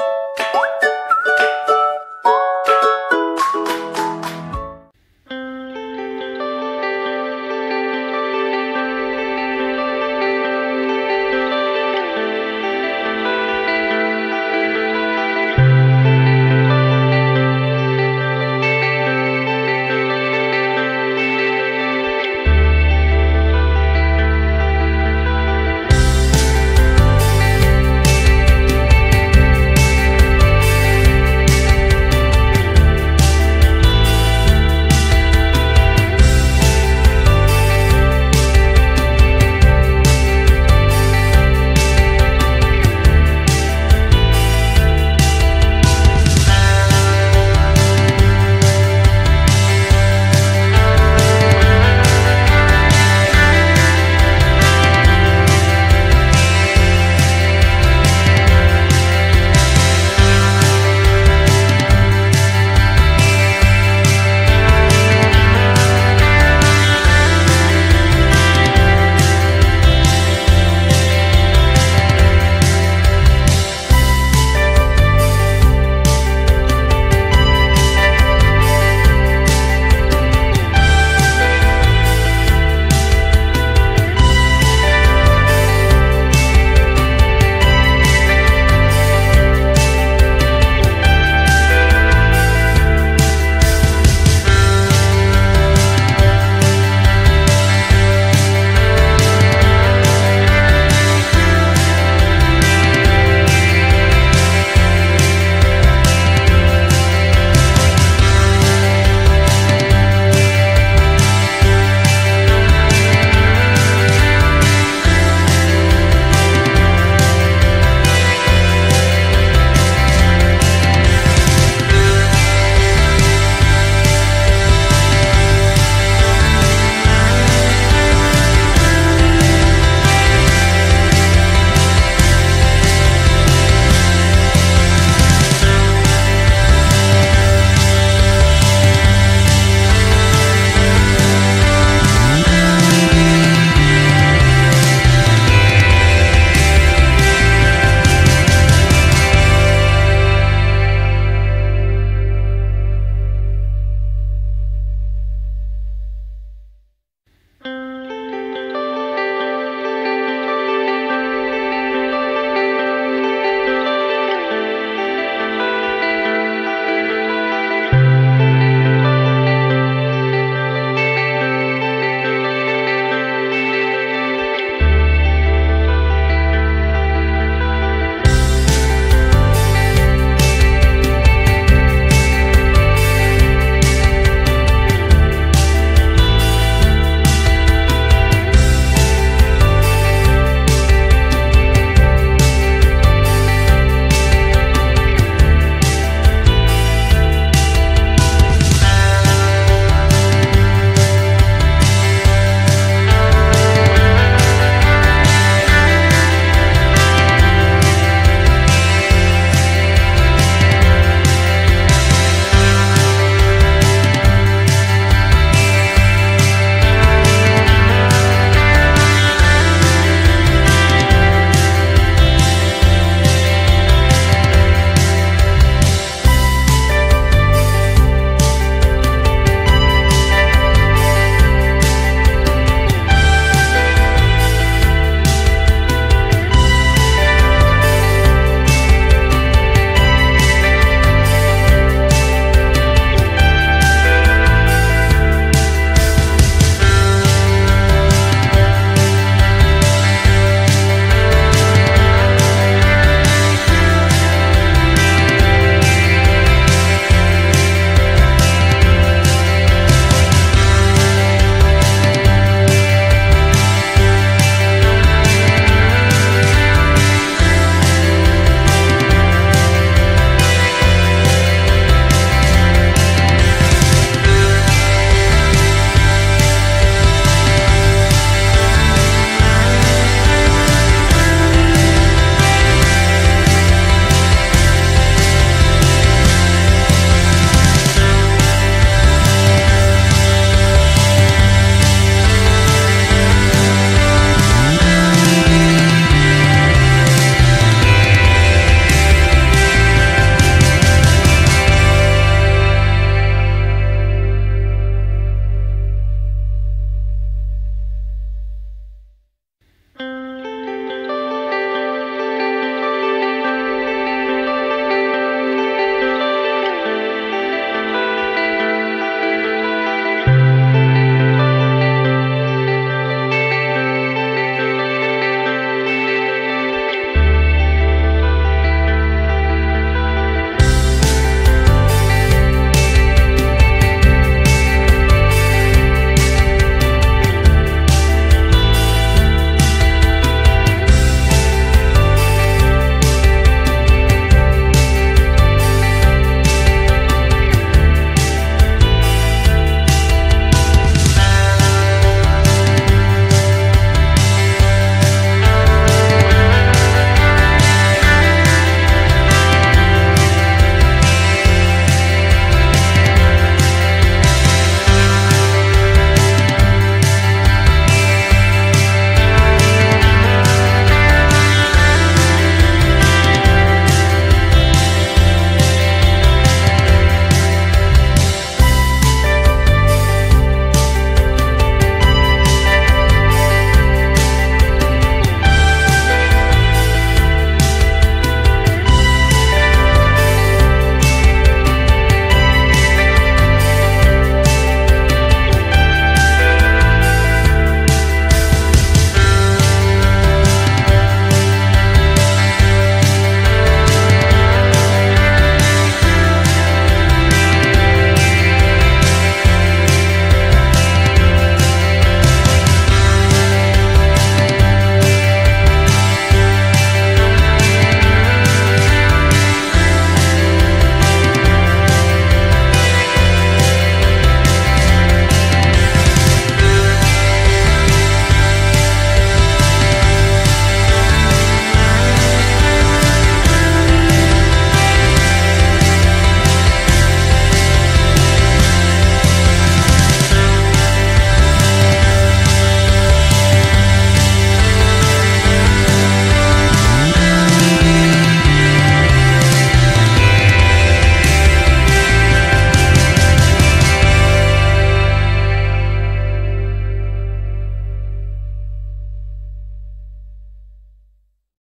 you